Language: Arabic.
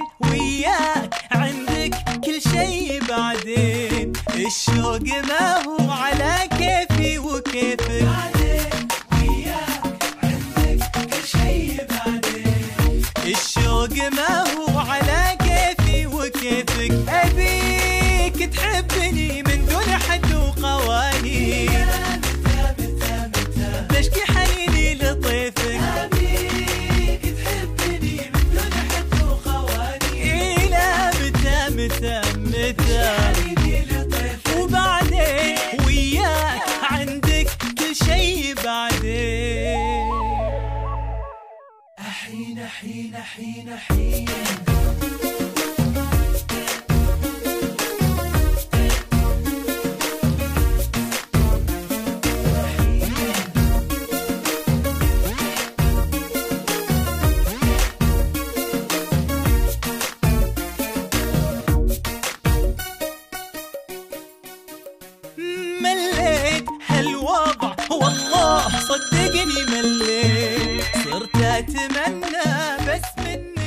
بعدين وياك؟ عندك كل شي بعدين. الشوق ما هو على كيفي وكيفك. بعدين وياك عندك كل شي بعدين. الشوق ما هو على كيفي متى متى؟ وبعدين وياك عندك كل شي بعدين. حين حين حين حين والله صدقني مليت. صرت أتمنى بس منك